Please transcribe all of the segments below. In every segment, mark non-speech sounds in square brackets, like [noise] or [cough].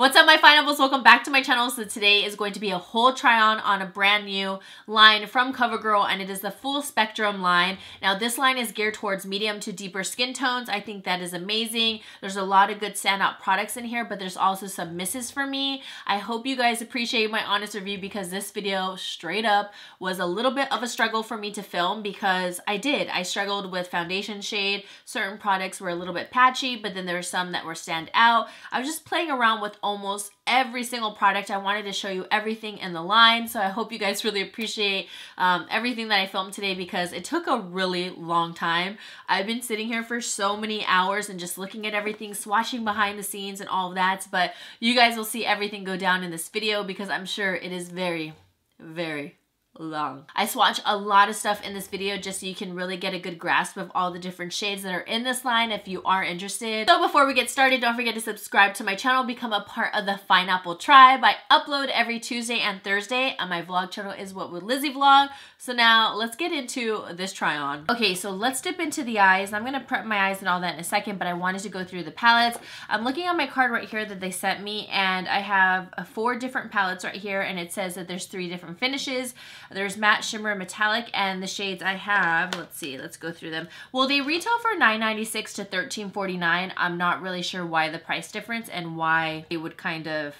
What's up my Fineapples? Welcome back to my channel. So today is going to be a whole try on on a brand new line from CoverGirl and it is the full spectrum line. Now this line is geared towards medium to deeper skin tones. I think that is amazing. There's a lot of good standout products in here but there's also some misses for me. I hope you guys appreciate my honest review because this video straight up was a little bit of a struggle for me to film because I did. I struggled with foundation shade. Certain products were a little bit patchy but then there were some that were stand out. I was just playing around with almost every single product. I wanted to show you everything in the line. So I hope you guys [laughs] really appreciate um, everything that I filmed today because it took a really long time. I've been sitting here for so many hours and just looking at everything, swatching behind the scenes and all of that. But you guys will see everything go down in this video because I'm sure it is very, very long. I swatch a lot of stuff in this video just so you can really get a good grasp of all the different shades that are in this line if you are interested. So before we get started, don't forget to subscribe to my channel, become a part of the Fineapple tribe. I upload every Tuesday and Thursday and my vlog channel is What Would Lizzy Vlog. So now let's get into this try on. Okay, so let's dip into the eyes. I'm gonna prep my eyes and all that in a second, but I wanted to go through the palettes. I'm looking at my card right here that they sent me and I have four different palettes right here and it says that there's three different finishes. There's matte, shimmer, metallic, and the shades I have, let's see, let's go through them. Well, they retail for $9.96 to $13.49. I'm not really sure why the price difference and why they would kind of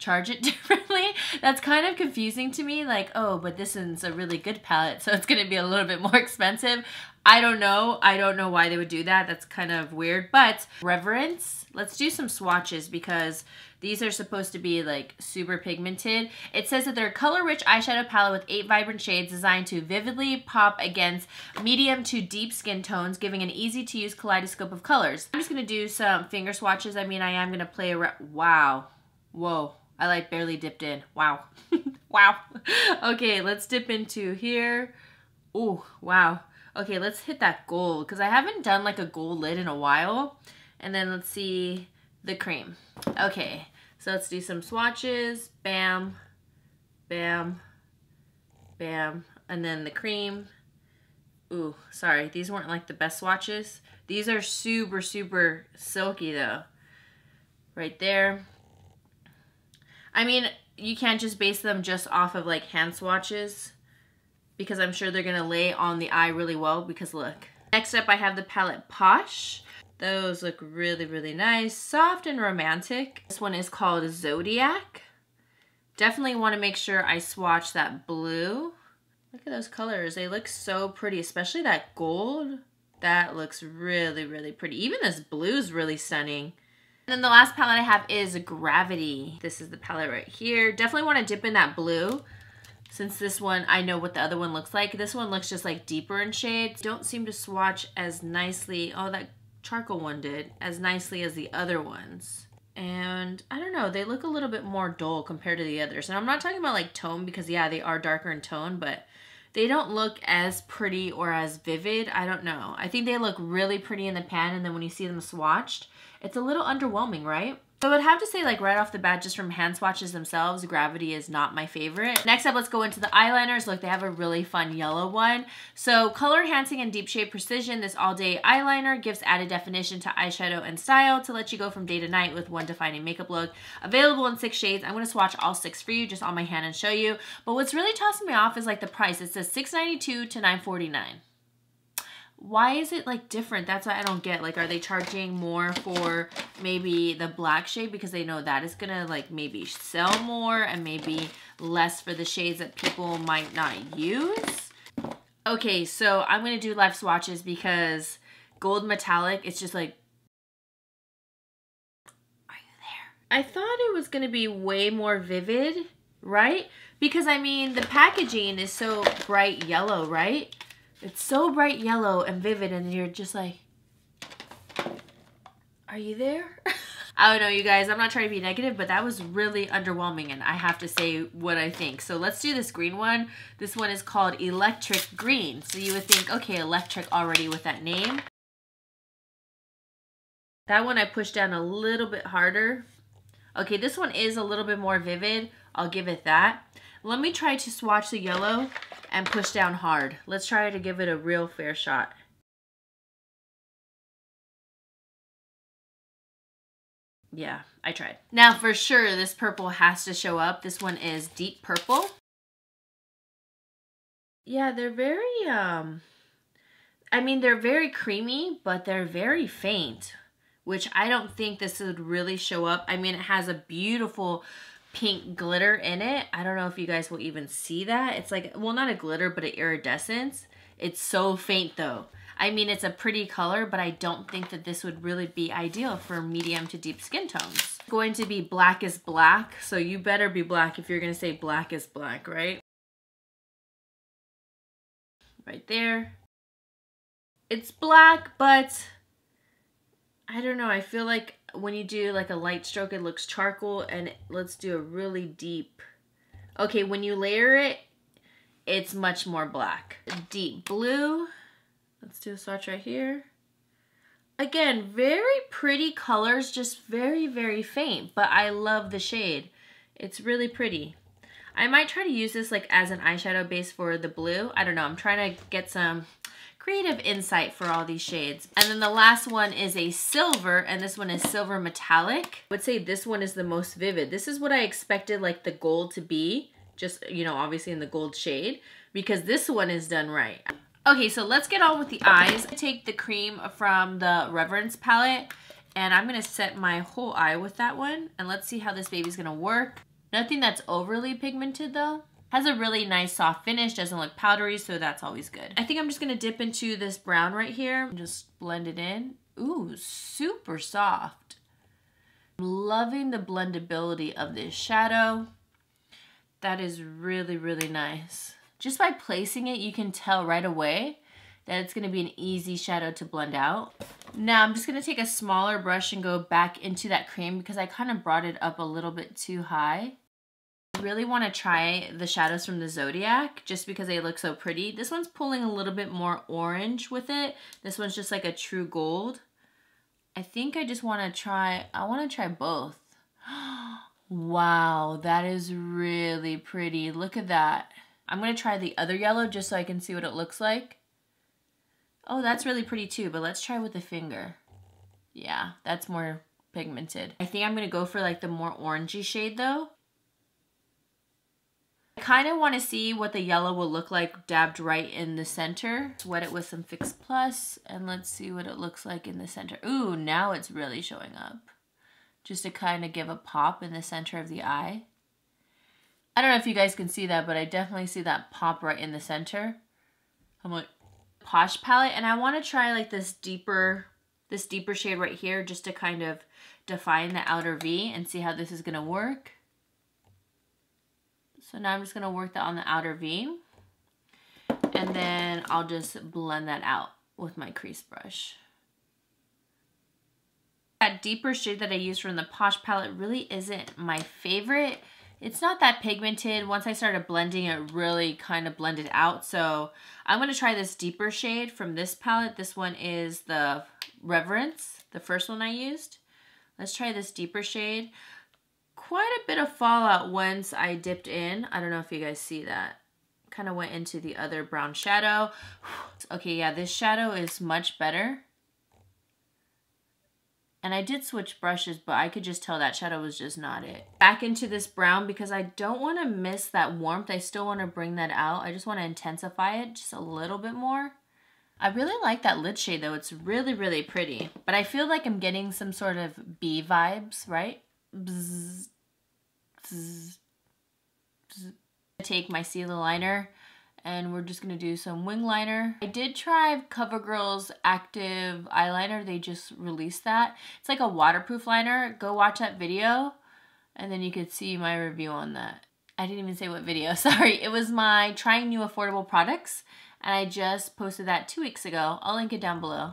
charge it [laughs] differently. That's kind of confusing to me. Like, oh, but this is a really good palette, so it's going to be a little bit more [laughs] expensive. I don't know. I don't know why they would do that. That's kind of weird. But Reverence, let's do some swatches because these are supposed to be like super pigmented. It says that they're a color-rich eyeshadow palette with eight vibrant shades designed to vividly pop against medium to deep skin tones, giving an easy-to-use kaleidoscope of colors. I'm just going to do some finger swatches. I mean, I am going to play around. Wow. Whoa. I like barely dipped in. Wow. [laughs] wow. Okay, let's dip into here. Oh, wow. Okay, let's hit that gold because I haven't done like a gold lid in a while. And then let's see the cream. Okay, so let's do some swatches. Bam, bam, bam. And then the cream. Ooh, sorry, these weren't like the best swatches. These are super, super silky though. Right there. I mean, you can't just base them just off of like hand swatches because I'm sure they're gonna lay on the eye really well because look. Next up I have the palette Posh. Those look really, really nice. Soft and romantic. This one is called Zodiac. Definitely want to make sure I swatch that blue. Look at those colors. They look so pretty, especially that gold. That looks really, really pretty. Even this blue is really stunning. And then the last palette I have is Gravity. This is the palette right here. Definitely want to dip in that blue since this one, I know what the other one looks like. This one looks just like deeper in shades. Don't seem to swatch as nicely. Oh, that charcoal one did as nicely as the other ones. And I don't know, they look a little bit more dull compared to the others. And I'm not talking about like tone because yeah, they are darker in tone, but they don't look as pretty or as vivid. I don't know. I think they look really pretty in the pan and then when you see them swatched, it's a little underwhelming, right? So I would have to say like right off the bat, just from hand swatches themselves, Gravity is not my favorite. Next up, let's go into the eyeliners. Look, they have a really fun yellow one. So color enhancing and deep shade precision, this all day eyeliner gives added definition to eyeshadow and style to let you go from day to night with one defining makeup look. Available in six shades. I'm gonna swatch all six for you just on my hand and show you. But what's really tossing me off is like the price. It says $6.92 to $9.49 why is it like different? That's what I don't get. Like, are they charging more for maybe the black shade because they know that is gonna like maybe sell more and maybe less for the shades that people might not use? Okay, so I'm gonna do live swatches because gold metallic, it's just like, are you there? I thought it was gonna be way more vivid, right? Because I mean, the packaging is so bright yellow, right? It's so bright yellow and vivid and you're just like, are you there? [laughs] I don't know, you guys. I'm not trying to be negative, but that was really underwhelming, and I have to say what I think. So let's do this green one. This one is called Electric Green. So you would think, okay, electric already with that name. That one I pushed down a little bit harder. Okay, this one is a little bit more vivid. I'll give it that. Let me try to swatch the yellow and push down hard. Let's try to give it a real fair shot. yeah, I tried. Now for sure, this purple has to show up. This one is deep purple. Yeah, they're very, um, I mean, they're very creamy, but they're very faint, which I don't think this would really show up. I mean, it has a beautiful pink glitter in it. I don't know if you guys will even see that. It's like, well, not a glitter, but an iridescence. It's so faint though. I mean, it's a pretty color, but I don't think that this would really be ideal for medium to deep skin tones. going to be black is black, so you better be black if you're gonna say black is black, right? Right there. It's black, but I don't know. I feel like when you do like a light stroke, it looks charcoal, and let's do a really deep. Okay, when you layer it, it's much more black. Deep blue. Let's do a swatch right here. Again, very pretty colors, just very, very faint, but I love the shade. It's really pretty. I might try to use this like as an eyeshadow base for the blue. I don't know, I'm trying to get some creative insight for all these shades. And then the last one is a silver, and this one is silver metallic. I would say this one is the most vivid. This is what I expected like the gold to be, just, you know, obviously in the gold shade, because this one is done right. Okay, so let's get on with the eyes. Take the cream from the Reverence palette and I'm gonna set my whole eye with that one and let's see how this baby's gonna work. Nothing that's overly pigmented though. Has a really nice soft finish, doesn't look powdery, so that's always good. I think I'm just gonna dip into this brown right here and just blend it in. Ooh, super soft. I'm loving the blendability of this shadow. That is really, really nice. Just by placing it, you can tell right away that it's gonna be an easy shadow to blend out. Now I'm just gonna take a smaller brush and go back into that cream because I kind of brought it up a little bit too high. Really wanna try the shadows from the Zodiac just because they look so pretty. This one's pulling a little bit more orange with it. This one's just like a true gold. I think I just wanna try, I wanna try both. [gasps] wow, that is really pretty. Look at that. I'm going to try the other yellow just so I can see what it looks like. Oh, that's really pretty too, but let's try with the finger. Yeah, that's more pigmented. I think I'm to go for like the more orangey shade though. I kind of want to see what the yellow will look like dabbed right in the center. Wet it with some Fix Plus and let's see what it looks like in the center. Ooh, now it's really showing up. Just to kind of give a pop in the center of the eye. I don't know if you guys can see that, but I definitely see that pop right in the center. I'm like, Posh palette, and I want to try like this deeper, this deeper shade right here just to kind of define the outer V and see how this is going to work. So now I'm just to work that on the outer V. And then I'll just blend that out with my crease brush. That deeper shade that I used from the Posh palette really isn't my favorite. It's not that pigmented. Once I started blending, it really kind of blended out. So I'm to try this deeper shade from this palette. This one is the Reverence, the first one I used. Let's try this deeper shade. Quite a bit of fallout once I dipped in. I don't know if you guys see that. Kind of went into the other brown shadow. [sighs] Okay, yeah, this shadow is much better. And I did switch brushes, but I could just tell that shadow was just not it. Back into this brown because I don't want to miss that warmth. I still want to bring that out. I just want to intensify it just a little bit more. I really like that lid shade though. It's really, really pretty. But I feel like I'm getting some sort of bee vibes, right? Bzz, bzz, bzz. Take my Stila liner and we're just gonna do some wing liner. I did try CoverGirl's active eyeliner. They just released that. It's like a waterproof liner. Go watch that video and then you could see my review on that. I didn't even say what video, [laughs] sorry. It was my trying new affordable products and I just posted that two weeks ago. I'll link it down below.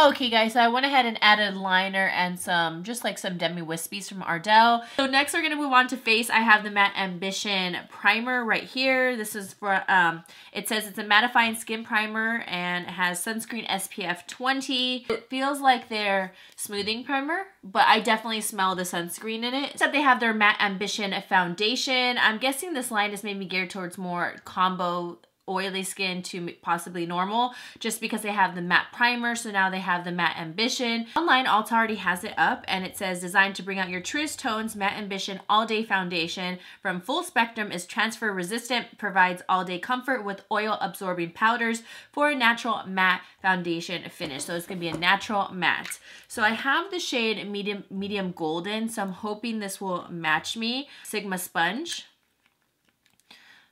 Okay guys, so I went ahead and added liner and some, just like some Demi Wispies from Ardell. So next we're gonna move on to face. I have the Matte Ambition Primer right here. This is for, um, it says it's a mattifying skin primer and it has sunscreen SPF 20. It feels like their smoothing primer, but I definitely smell the sunscreen in it. Except they have their Matte Ambition Foundation. I'm guessing this line is maybe geared towards more combo oily skin to possibly normal just because they have the matte primer. So now they have the matte ambition. Online, Ulta already has it up and it says designed to bring out your truest tones, matte ambition all day foundation from full spectrum is transfer resistant, provides all day comfort with oil absorbing powders for a natural matte foundation finish. So it's gonna be a natural matte. So I have the shade medium, medium golden. So I'm hoping this will match me. Sigma sponge.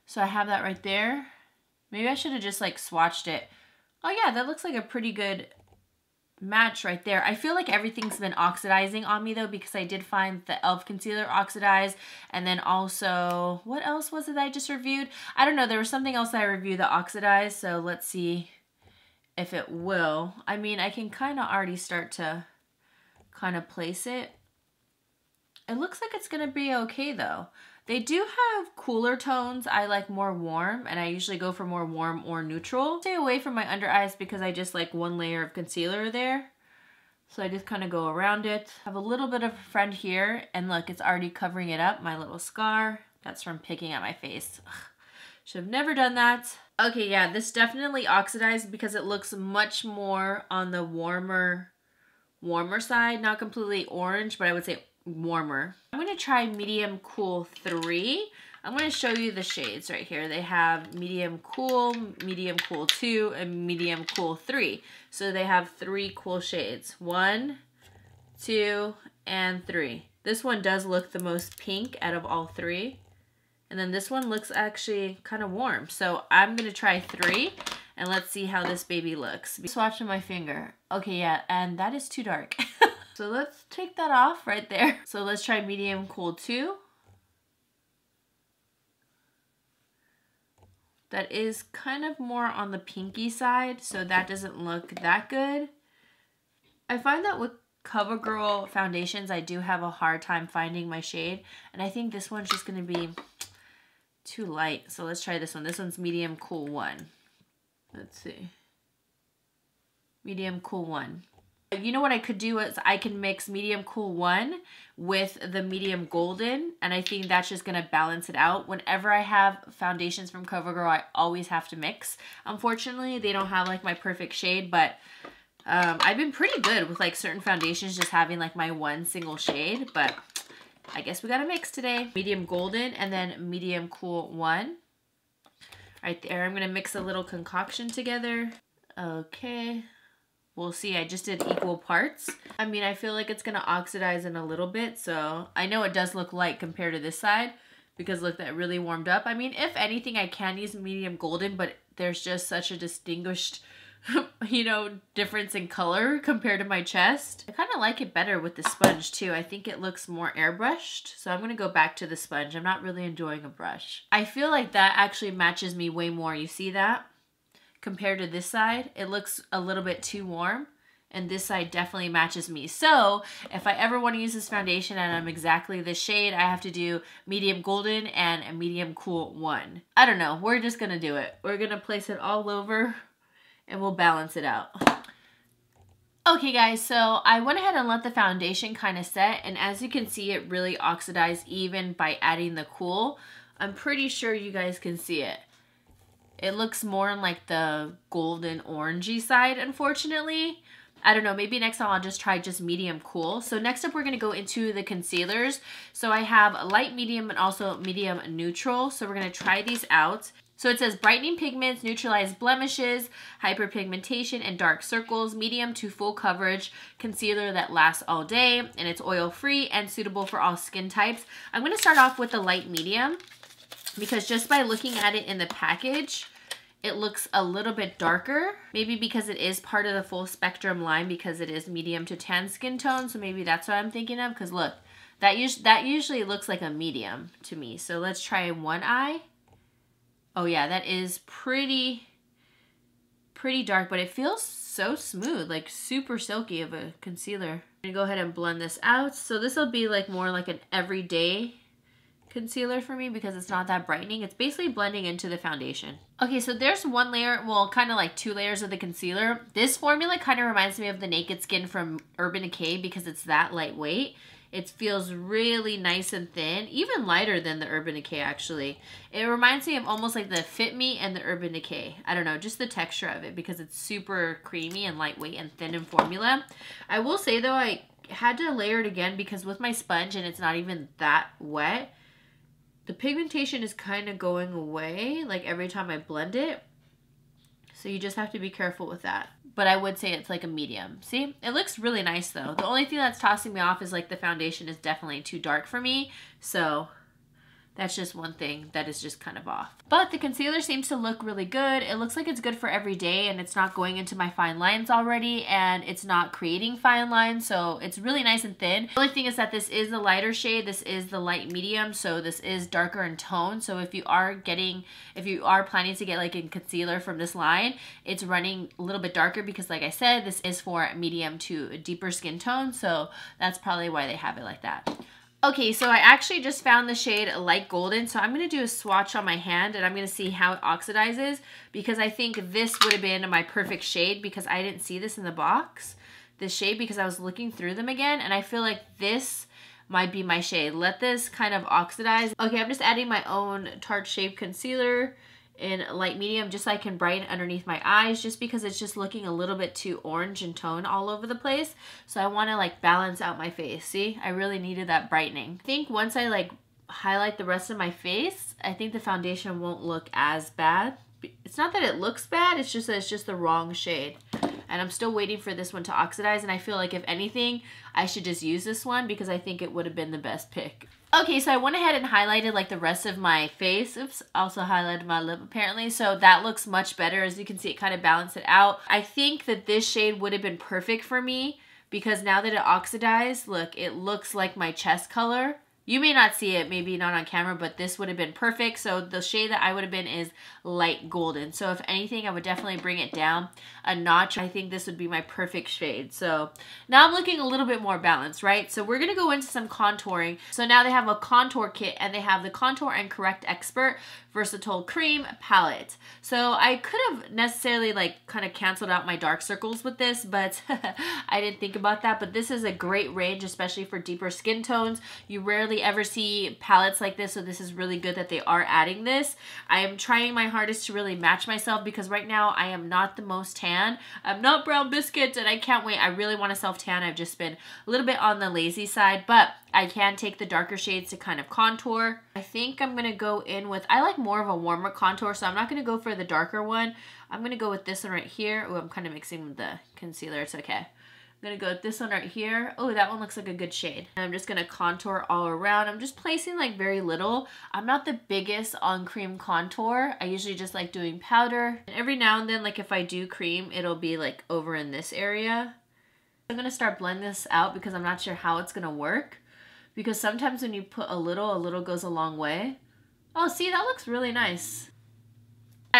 So I have that right there. Maybe I should have just like swatched it. Oh yeah, that looks like a pretty good match right there. I feel like everything's been oxidizing on me though because I did find the e.l.f. concealer oxidized and then also, what else was it I just reviewed? I don't know, there was something else I reviewed that oxidized so let's see if it will. I mean, I can kind of already start to kind of place it. It looks like it's going to be okay though. They do have cooler tones. I like more warm and I usually go for more warm or neutral. Stay away from my under eyes because I just like one layer of concealer there. So I just kind of go around it. Have a little bit of a friend here and look, it's already covering it up, my little scar. That's from picking at my face. Ugh. Should have never done that. Okay, yeah, this definitely oxidized because it looks much more on the warmer, warmer side. Not completely orange, but I would say warmer. I'm to try Medium Cool 3. I'm to show you the shades right here. They have Medium Cool, Medium Cool 2, and Medium Cool 3. So they have three cool shades. One, two, and three. This one does look the most pink out of all three. And then this one looks actually kind of warm. So I'm to try three and let's see how this baby looks. Swatching my finger. Okay, yeah, and that is too dark. [laughs] So let's take that off right there. [laughs] So let's try medium cool two. That is kind of more on the pinky side, so that doesn't look that good. I find that with CoverGirl foundations, I do have a hard time finding my shade, and I think this one's just going to be too light. So let's try this one. This one's medium cool one. Let's see. Medium cool one. You know what I could do is I can mix medium cool one with the medium golden and I think that's just to balance it out. Whenever I have foundations from CoverGirl, I always have to mix. Unfortunately, they don't have like my perfect shade, but um, I've been pretty good with like certain foundations just having like my one single shade, but I guess we got to mix today. Medium golden and then medium cool one. Right there, I'm to mix a little concoction together. Okay, We'll see. I just did equal parts. I mean, I feel like it's going to oxidize in a little bit. So I know it does look light compared to this side because look, that really warmed up. I mean, if anything, I can use medium golden, but there's just such a distinguished, [laughs] you know, difference in color compared to my chest. I kind of like it better with the sponge too. I think it looks more airbrushed. So I'm going to go back to the sponge. I'm not really enjoying a brush. I feel like that actually matches me way more. You see that? Compared to this side, it looks a little bit too warm and this side definitely matches me. So if I ever want to use this foundation and I'm exactly this shade, I have to do medium golden and a medium cool one. I don't know. We're just going to do it. We're going to place it all over and we'll balance it out. Okay guys, so I went ahead and let the foundation kind of set and as you can see it really oxidized even by adding the cool. I'm pretty sure you guys can see it. It looks more on like the golden orangey side, unfortunately. I don't know, maybe next time I'll just try just medium cool. So next up, we're going to go into the concealers. So I have light, medium, and also medium neutral. So we're going to try these out. So it says brightening pigments, neutralize blemishes, hyperpigmentation, and dark circles, medium to full coverage concealer that lasts all day, and it's oil free and suitable for all skin types. I'm going to start off with the light medium because just by looking at it in the package, it looks a little bit darker. Maybe because it is part of the full spectrum line because it is medium to tan skin tone. So maybe that's what I'm thinking of. Because look, that, us that usually looks like a medium to me. So let's try one eye. Oh yeah, that is pretty, pretty dark. But it feels so smooth, like super silky of a concealer. I'm going to go ahead and blend this out. So this will be like more like an everyday concealer for me because it's not that brightening. It's basically blending into the foundation. Okay, so there's one layer, well, kind of like two layers of the concealer. This formula kind of reminds me of the Naked Skin from Urban Decay because it's that lightweight. It feels really nice and thin, even lighter than the Urban Decay actually. It reminds me of almost like the Fit Me and the Urban Decay. I don't know, just the texture of it because it's super creamy and lightweight and thin in formula. I will say though, I had to layer it again because with my sponge and it's not even that wet, the pigmentation is kind of going away like every time I blend it. So you just have to be careful with that. But I would say it's like a medium. See? It looks really nice though. The only thing that's tossing me off is like the foundation is definitely too dark for me. So that's just one thing that is just kind of off. But the concealer seems to look really good. It looks like it's good for every day and it's not going into my fine lines already and it's not creating fine lines. So it's really nice and thin. The only thing is that this is the lighter shade. This is the light medium. So this is darker in tone. So if you are getting, if you are planning to get like a concealer from this line, it's running a little bit darker because like I said, this is for medium to deeper skin tone. So that's probably why they have it like that. Okay, so I actually just found the shade Light Golden, so I'm going to do a swatch on my hand and I'm going to see how it oxidizes because I think this would have been my perfect shade because I didn't see this in the box, this shade, because I was looking through them again and I feel like this might be my shade. Let this kind of oxidize. Okay, I'm just adding my own Tarte Shape Concealer in light medium just so I can brighten underneath my eyes just because it's just looking a little bit too orange in tone all over the place. So I want to like balance out my face. See, I really needed that brightening. I think once I like highlight the rest of my face, I think the foundation won't look as bad. It's not that it looks bad, it's just that it's just the wrong shade. And I'm still waiting for this one to oxidize and I feel like if anything, I should just use this one because I think it would have been the best pick. Okay, so I went ahead and highlighted like the rest of my face. Oops, also highlighted my lip apparently. So that looks much better. As you can see, it kind of balanced it out. I think that this shade would have been perfect for me because now that it oxidized, look, it looks like my chest color. You may not see it, maybe not on camera, but this would have been perfect. So the shade that I would have been is light golden. So if anything, I would definitely bring it down a notch. I think this would be my perfect shade. So now I'm looking a little bit more balanced, right? So we're going to go into some contouring. So now they have a contour kit and they have the Contour and Correct Expert Versatile Cream Palette. So I could have necessarily like kind of canceled out my dark circles with this, but [laughs] I didn't think about that. But this is a great range, especially for deeper skin tones. You rarely ever see palettes like this, so this is really good that they are adding this. I am trying my hardest to really match myself because right now I am not the most tan. I'm not brown biscuits and I can't wait. I really want to self tan. I've just been a little bit on the lazy side, but I can take the darker shades to kind of contour. I think I'm going to go in with, I like more of a warmer contour, so I'm not going to go for the darker one. I'm going to go with this one right here. Oh, I'm kind of mixing the concealer. It's okay. I'm going to go with this one right here. Oh, that one looks like a good shade. And I'm just going to contour all around. I'm just placing like very little. I'm not the biggest on cream contour. I usually just like doing powder. And every now and then, like if I do cream, it'll be like over in this area. I'm going to start blending this out because I'm not sure how it's going to work. Because sometimes when you put a little, a little goes a long way. Oh, see, that looks really nice.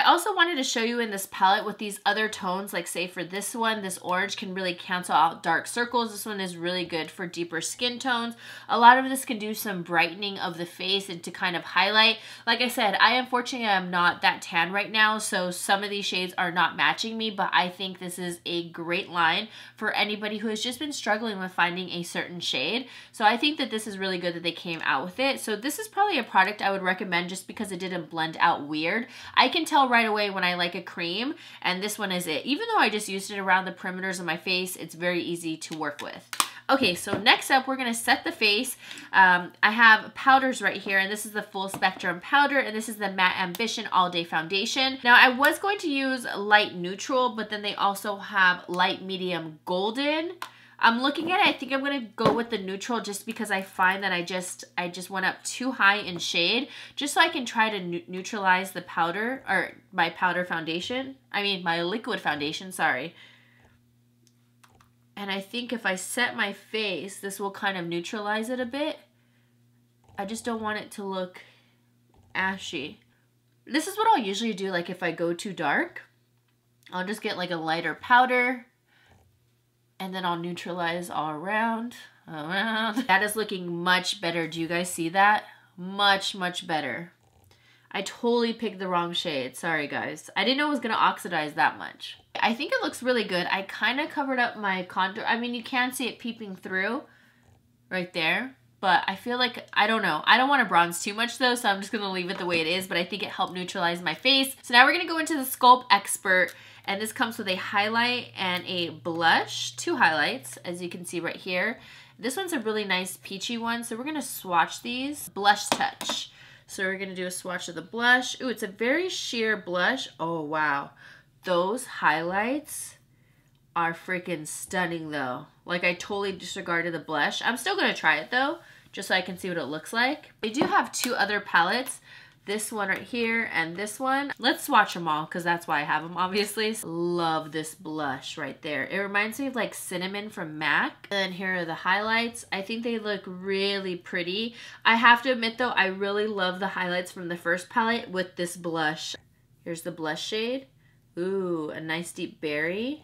Also wanted to show you in this palette with these other tones, like say for this one, this orange can really cancel out dark circles. This one is really good for deeper skin tones. A lot of this can do some brightening of the face and to kind of highlight. Like I said, I unfortunately am not that tan right now, so some of these shades are not matching me, but I think this is a great line for anybody who has just been struggling with finding a certain shade. So I think that this is really good that they came out with it. So this is probably a product I would recommend just because it didn't blend out weird. I can tell tell right away when I like a cream, and this one is it. Even though I just used it around the perimeters of my face, it's very easy to work with. Okay, so next up, we're to set the face. Um, I have powders right here, and this is the Full Spectrum Powder, and this is the Matte Ambition All Day Foundation. Now, I was going to use Light Neutral, but then they also have Light Medium Golden. I'm looking at it, I think I'm going to go with the neutral just because I find that I just I just went up too high in shade just so I can try to neutralize the powder or my powder foundation. I mean my liquid foundation, sorry. And I think if I set my face, this will kind of neutralize it a bit. I just don't want it to look ashy. This is what I'll usually do like if I go too dark. I'll just get like a lighter powder and then I'll neutralize all around, around. [laughs] That is looking much better. Do you guys see that? Much, much better. I totally picked the wrong shade. Sorry, guys. I didn't know it was going to oxidize that much. I think it looks really good. I kind of covered up my contour. I mean, you can see it peeping through. right there. But I feel like, I don't know. I don't want to bronze too much though, so I'm just going to leave it the way it is. But I think it helped neutralize my face. So now we're going to go into the Sculpt Expert. And this comes with a highlight and a blush. Two highlights, as you can see right here. This one's a really nice peachy one. So we're to swatch these. Blush Touch. So we're to do a swatch of the blush. Ooh, it's a very sheer blush. Oh, wow. Those highlights are freaking stunning though. Like I totally disregarded the blush. I'm still to try it though, just so I can see what it looks like. They do have two other palettes. This one right here and this one. Let's swatch them all because that's why I have them obviously. Love this blush right there. It reminds me of like cinnamon from MAC. And here are the highlights. I think they look really pretty. I have to admit though, I really love the highlights from the first palette with this blush. Here's the blush shade. Ooh, a nice deep berry.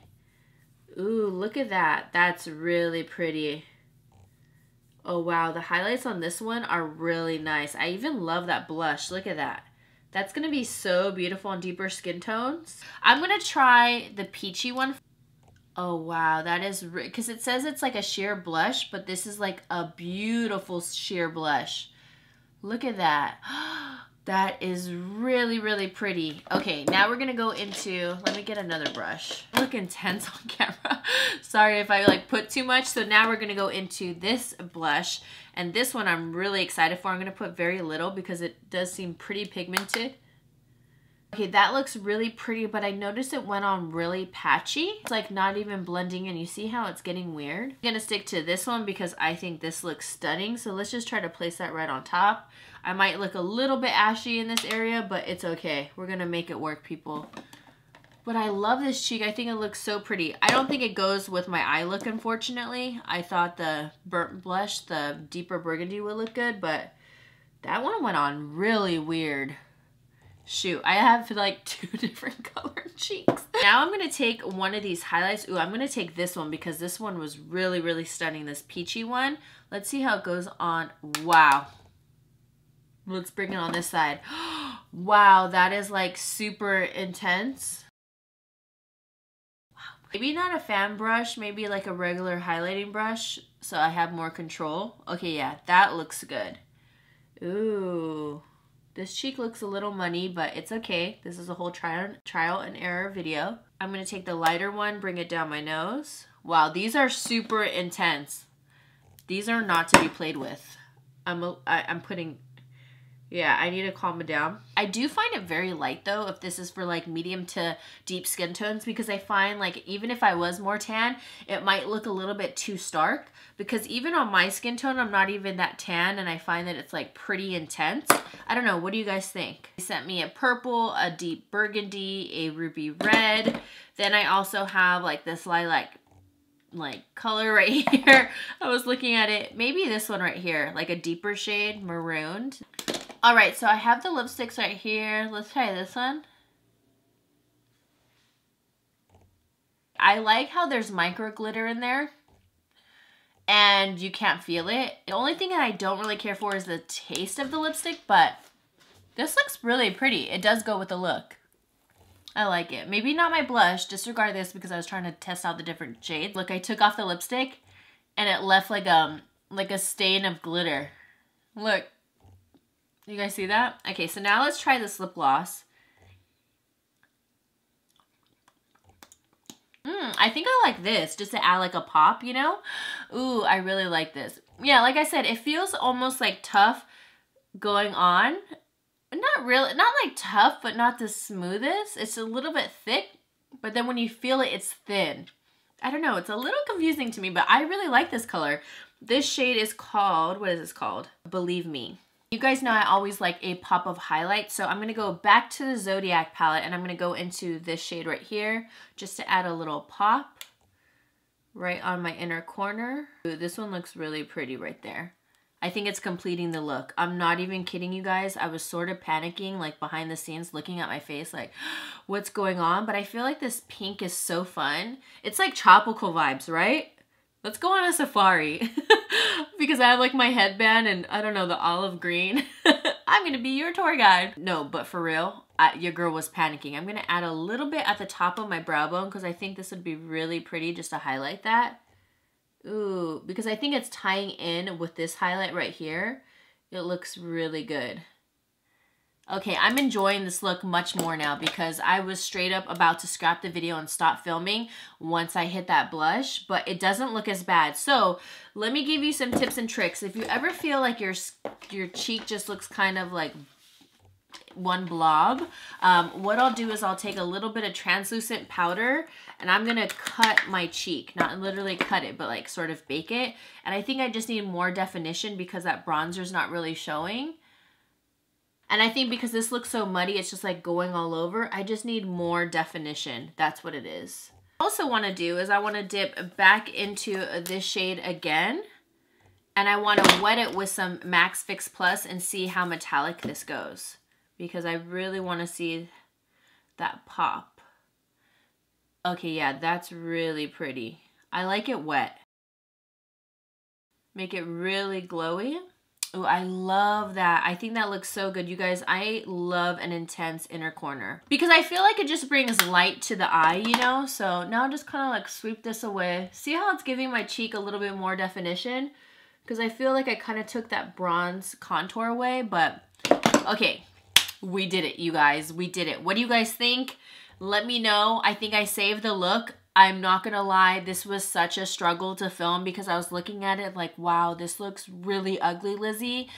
Ooh, look at that. That's really pretty. Oh, wow. The highlights on this one are really nice. I even love that blush. Look at that. That's going to be so beautiful on deeper skin tones. I'm going to try the peachy one. Oh, wow. That is... Because it says it's like a sheer blush, but this is like a beautiful sheer blush. Look at that. [gasps] Oh, That is really, really pretty. Okay, now we're gonna go into, let me get another brush. I look intense on camera. [laughs] Sorry if I like put too much. So now we're gonna go into this blush. And this one I'm really excited for. I'm gonna put very little because it does seem pretty pigmented. Okay, that looks really pretty, but I noticed it went on really patchy. It's like not even blending and you see how it's getting weird? I'm gonna stick to this one because I think this looks stunning. So let's just try to place that right on top. I might look a little bit ashy in this area, but it's okay. We're gonna make it work, people. But I love this cheek. I think it looks so pretty. I don't think it goes with my eye look, unfortunately. I thought the burnt blush, the deeper burgundy would look good, but that one went on really weird. Shoot, I have like [laughs] two different [laughs] colored cheeks. Now I'm to take one of these highlights. Ooh, I'm to take this one because this one was really, really stunning. This peachy one. Let's see how it goes on. Wow. Let's bring it on this side. [gasps] wow, that is like super intense. Wow. Maybe not a fan brush, maybe like a regular highlighting brush so I have more control. Okay, yeah, that looks good. Ooh. This cheek looks a little money, but it's okay. This is a whole trial, trial and error video. I'm to take the lighter one, bring it down my nose. Wow, these are super intense. These are not to be played with. I'm, I'm putting yeah, I need to calm it down. I do find it very light though if this is for like medium to deep skin tones because I find like even if I was more tan, it might look a little bit too stark because even on my skin tone, I'm not even that tan and I find that it's like pretty intense. I don't know, what do you guys think? They sent me a purple, a deep burgundy, a ruby red. Then I also have like this lilac like color right [laughs] here. I was looking at it, maybe this one right here, like a deeper shade, marooned. All right, so I have the lipsticks right here. Let's try this one. I like how there's micro glitter in there and you can't feel it. The only thing that I don't really care for is the taste of the lipstick, but this looks really pretty. It does go with the look. I like it. Maybe not my blush. Disregard this because I was trying to test out the different shades. Look, I took off the lipstick and it left like a, um, like a stain of glitter. Look, you guys see that? Okay, so now let's try this lip gloss. Mm, I think I like this just to add like a pop, you know? Ooh, I really like this. Yeah, like I said, it feels almost like tough going on. Not really, not like tough, but not the smoothest. It's a little bit thick, but then when you feel it, it's thin. I don't know, it's a little confusing to me, but I really like this color. This shade is called, what is this called? Believe Me. You guys know I always like a pop of highlight, so I'm going to go back to the Zodiac palette and I'm going to go into this shade right here just to add a little pop right on my inner corner. Ooh, this one looks really pretty right there. I think it's completing the look. I'm not even kidding you guys. I was sort of panicking like behind the scenes looking at my face like [gasps] what's going on? But I feel like this pink is so fun. It's like tropical vibes, right? Let's go on a safari. [laughs] because I have like my headband and I don't know, the olive green. [laughs] I'm gonna be your tour guide. No, but for real, I, your girl was panicking. I'm gonna add a little bit at the top of my brow bone because I think this would be really pretty just to highlight that. Ooh, because I think it's tying in with this highlight right here. It looks really good. Okay, I'm enjoying this look much more now because I was straight up about to scrap the video and stop filming once I hit that blush, but it doesn't look as bad. So let me give you some tips and tricks. If you ever feel like your, your cheek just looks kind of like one blob, um, what I'll do is I'll take a little bit of translucent powder and I'm to cut my cheek. Not literally cut it, but like sort of bake it. And I think I just need more definition because that bronzer's not really showing. And I think because this looks so muddy, it's just like going all over. I just need more definition. That's what it is. I also want to do is I want to dip back into this shade again. And I want to wet it with some MAC Fix Plus and see how metallic this goes. Because I really want to see that pop. Okay, yeah, that's really pretty. I like it wet. Make it really glowy. Oh, I love that. I think that looks so good. You guys, I love an intense inner corner because I feel like it just brings light to the eye, you know? So now just kind of like sweep this away. See how it's giving my cheek a little bit more definition? Because I feel like I kind of took that bronze contour away, but okay. We did it, you guys. We did it. What do you guys think? Let me know. I think I saved the look. I'm not gonna lie, this was such a struggle to film because I was looking at it like, wow, this looks really ugly, Lizzy.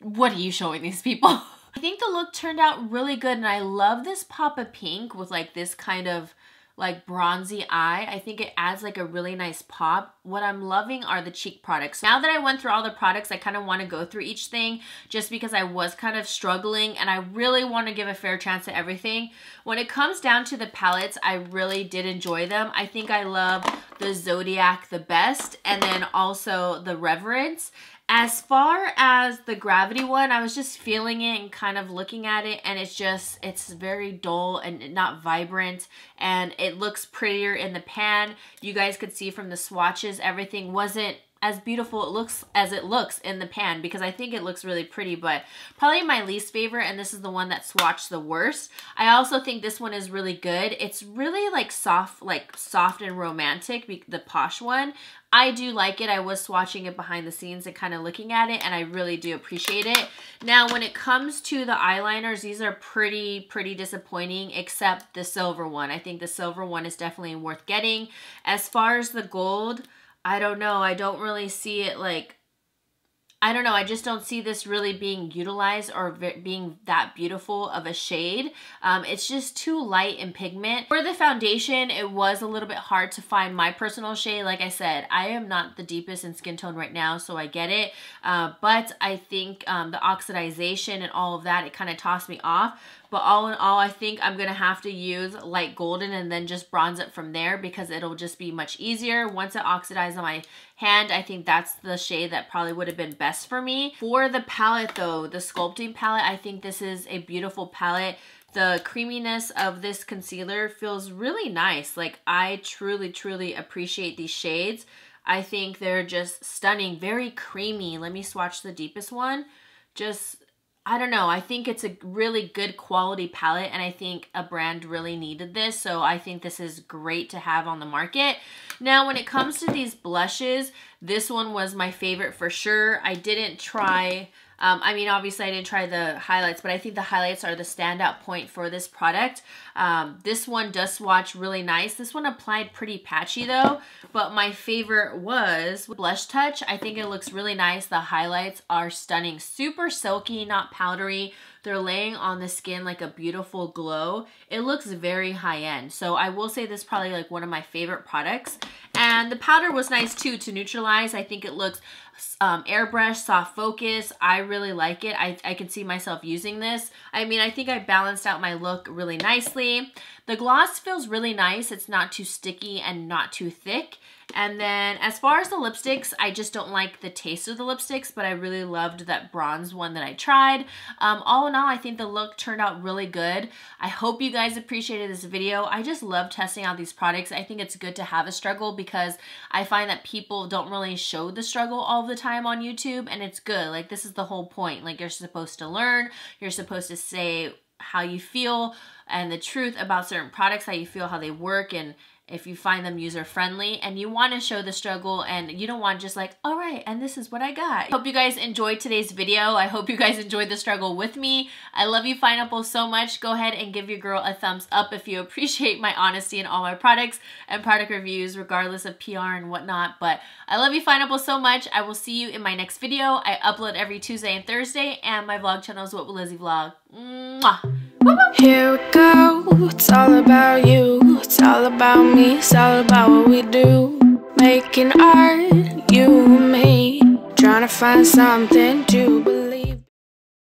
What are you showing these people? [laughs] I think the look turned out really good and I love this pop of pink with like this kind of like bronzy eye. I think it adds like a really nice pop. What I'm loving are the cheek products. Now that I went through all the products, I kind of want to go through each thing just because I was kind of struggling and I really want to give a fair chance to everything. When it comes down to the palettes, I really did enjoy them. I think I love the Zodiac the best and then also the Reverence. As far as the gravity one, I was just feeling it and kind of looking at it and it's just, it's very dull and not vibrant and it looks prettier in the pan. You guys could see from the swatches, everything wasn't as beautiful it looks as it looks in the pan because I think it looks really pretty, but probably my least favorite, and this is the one that swatched the worst. I also think this one is really good. It's really like soft, like soft and romantic, the posh one. I do like it. I was swatching it behind the scenes and kind of looking at it, and I really do appreciate it. Now, when it comes to the eyeliners, these are pretty, pretty disappointing, except the silver one. I think the silver one is definitely worth getting. As far as the gold, I don't know. I don't really see it like I don't know. I just don't see this really being utilized or being that beautiful of a shade. Um, it's just too light in pigment. For the foundation, it was a little bit hard to find my personal shade. Like I said, I am not the deepest in skin tone right now, so I get it. Uh, but I think um, the oxidization and all of that, it kind of tossed me off. But all in all, I think I'm going to have to use light golden and then just bronze it from there because it'll just be much easier. Once it oxidizes on my hand, I think that's the shade that probably would have been best for me. For the palette though, the sculpting palette, I think this is a beautiful palette the creaminess of this concealer feels really nice. Like I truly, truly appreciate these shades. I think they're just stunning, very creamy. Let me swatch the deepest one. Just I don't know. I think it's a really good quality palette and I think a brand really needed this. So I think this is great to have on the market. Now, when it comes to these blushes, this one was my favorite for sure. I didn't try um, I mean, obviously I didn't try the highlights, but I think the highlights are the standout point for this product. Um, this one does swatch really nice. This one applied pretty patchy though, but my favorite was Blush Touch. I think it looks really nice. The highlights are stunning. Super silky, not powdery. They're laying on the skin like a beautiful glow. It looks very high end. So I will say this is probably like one of my favorite products. And the powder was nice too to neutralize. I think it looks um, airbrush, soft focus. I really like it. I, I can see myself using this. I mean, I think I balanced out my look really nicely. The gloss feels really nice. It's not too sticky and not too thick. And then as far as the lipsticks, I just don't like the taste of the lipsticks, but I really loved that bronze one that I tried. Um, all in all, I think the look turned out really good. I hope you guys appreciated this video. I just love testing out these products. I think it's good to have a struggle because I find that people don't really show the struggle all the time on YouTube and it's good. Like this is the whole point. Like you're supposed to learn, you're supposed to say how you feel and the truth about certain products, how you feel, how they work, and if you find them user friendly and you want to show the struggle and you don't want just like, all right, and this is what I got. Hope you guys enjoyed today's video. I hope you guys enjoyed the struggle with me. I love you Fineapple so much. Go ahead and give your girl a thumbs up if you appreciate my honesty in all my products and product reviews regardless of PR and whatnot. But I love you Fineapple so much. I will see you in my next video. I upload every Tuesday and Thursday and my vlog channel is What Will Lizzy Vlog. Here we go, it's all about you. It's all about me, it's all about what we do. Making art, you and me. Trying to find something to